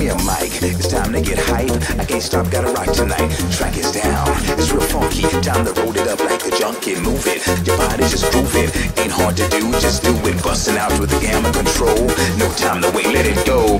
me a mic. It's time to get hype. I can't stop, gotta rock tonight. Track is down, it's real funky. Time to roll it up like a junkie. Move it, your body just groove it. Ain't hard to do, just do it. Busting out with the gamma control. No time to wait, let it go.